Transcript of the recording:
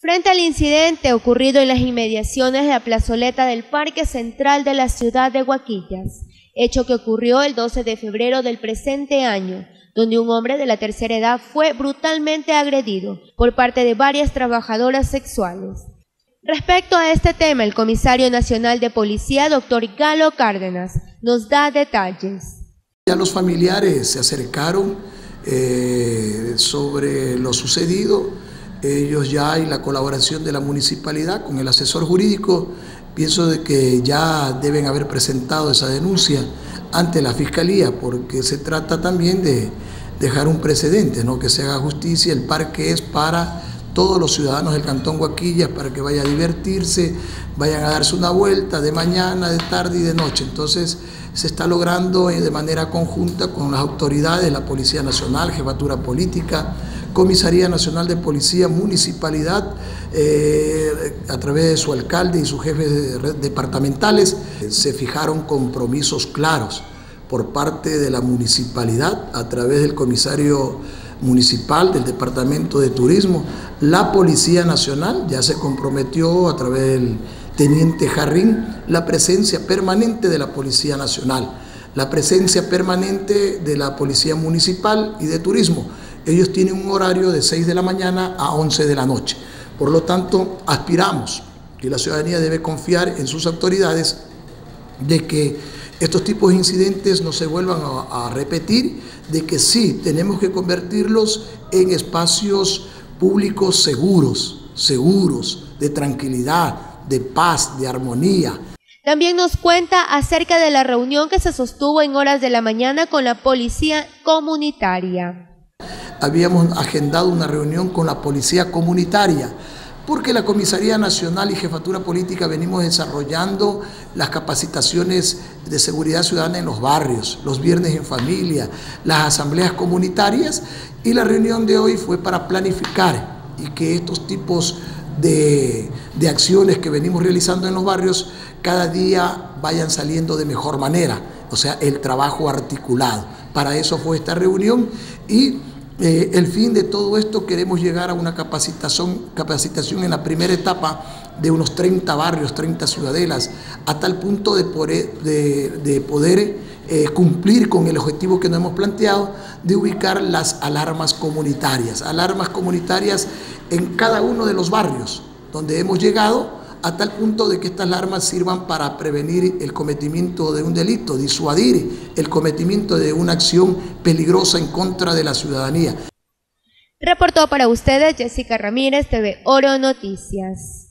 Frente al incidente ocurrido en las inmediaciones de la plazoleta del Parque Central de la ciudad de Huaquillas, hecho que ocurrió el 12 de febrero del presente año, donde un hombre de la tercera edad fue brutalmente agredido por parte de varias trabajadoras sexuales. Respecto a este tema, el comisario nacional de policía, doctor Galo Cárdenas, nos da detalles. Ya los familiares se acercaron eh, sobre lo sucedido ellos ya hay la colaboración de la municipalidad con el asesor jurídico, pienso de que ya deben haber presentado esa denuncia ante la fiscalía, porque se trata también de dejar un precedente, ¿no? que se haga justicia, el parque es para todos los ciudadanos del Cantón Guaquillas para que vayan a divertirse, vayan a darse una vuelta de mañana, de tarde y de noche. Entonces se está logrando eh, de manera conjunta con las autoridades, la Policía Nacional, Jefatura Política, Comisaría Nacional de Policía, Municipalidad, eh, a través de su alcalde y sus jefes departamentales, se fijaron compromisos claros por parte de la municipalidad, a través del comisario municipal, del Departamento de Turismo, la Policía Nacional ya se comprometió a través del teniente Jarrín la presencia permanente de la Policía Nacional, la presencia permanente de la Policía Municipal y de Turismo ellos tienen un horario de 6 de la mañana a 11 de la noche. Por lo tanto, aspiramos y la ciudadanía debe confiar en sus autoridades de que estos tipos de incidentes no se vuelvan a, a repetir, de que sí, tenemos que convertirlos en espacios públicos seguros, seguros, de tranquilidad, de paz, de armonía. También nos cuenta acerca de la reunión que se sostuvo en horas de la mañana con la policía comunitaria habíamos agendado una reunión con la policía comunitaria, porque la Comisaría Nacional y Jefatura Política venimos desarrollando las capacitaciones de seguridad ciudadana en los barrios, los viernes en familia, las asambleas comunitarias y la reunión de hoy fue para planificar y que estos tipos de, de acciones que venimos realizando en los barrios cada día vayan saliendo de mejor manera, o sea, el trabajo articulado. Para eso fue esta reunión y eh, el fin de todo esto queremos llegar a una capacitación, capacitación en la primera etapa de unos 30 barrios, 30 ciudadelas, a tal punto de poder, de, poder eh, cumplir con el objetivo que nos hemos planteado de ubicar las alarmas comunitarias, alarmas comunitarias en cada uno de los barrios donde hemos llegado a tal punto de que estas alarmas sirvan para prevenir el cometimiento de un delito, disuadir el cometimiento de una acción peligrosa en contra de la ciudadanía. Reportó para ustedes Jessica Ramírez, TV Oro Noticias.